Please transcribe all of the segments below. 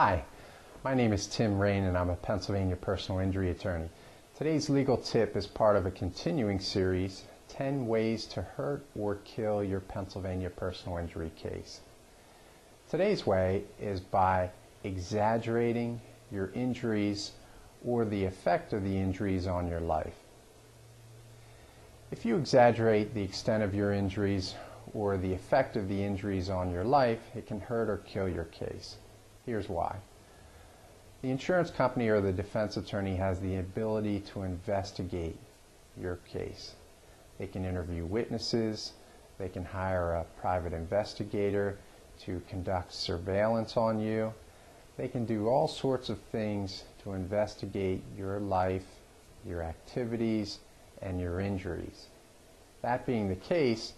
Hi, my name is Tim Rayne and I'm a Pennsylvania personal injury attorney. Today's legal tip is part of a continuing series, 10 Ways to Hurt or Kill Your Pennsylvania Personal Injury Case. Today's way is by exaggerating your injuries or the effect of the injuries on your life. If you exaggerate the extent of your injuries or the effect of the injuries on your life, it can hurt or kill your case. Here's why. The insurance company or the defense attorney has the ability to investigate your case. They can interview witnesses, they can hire a private investigator to conduct surveillance on you. They can do all sorts of things to investigate your life, your activities, and your injuries. That being the case,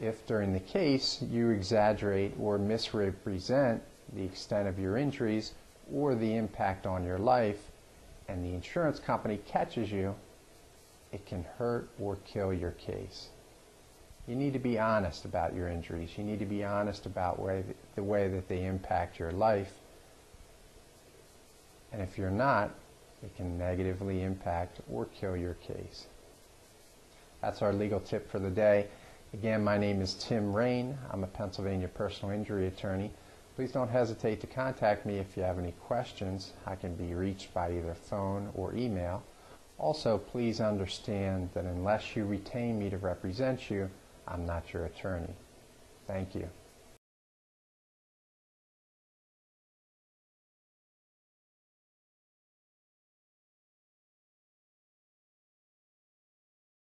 if during the case you exaggerate or misrepresent the extent of your injuries or the impact on your life, and the insurance company catches you, it can hurt or kill your case. You need to be honest about your injuries. You need to be honest about way, the way that they impact your life. And if you're not, it can negatively impact or kill your case. That's our legal tip for the day. Again, my name is Tim Rayne. I'm a Pennsylvania personal injury attorney. Please don't hesitate to contact me if you have any questions. I can be reached by either phone or email. Also, please understand that unless you retain me to represent you, I'm not your attorney. Thank you.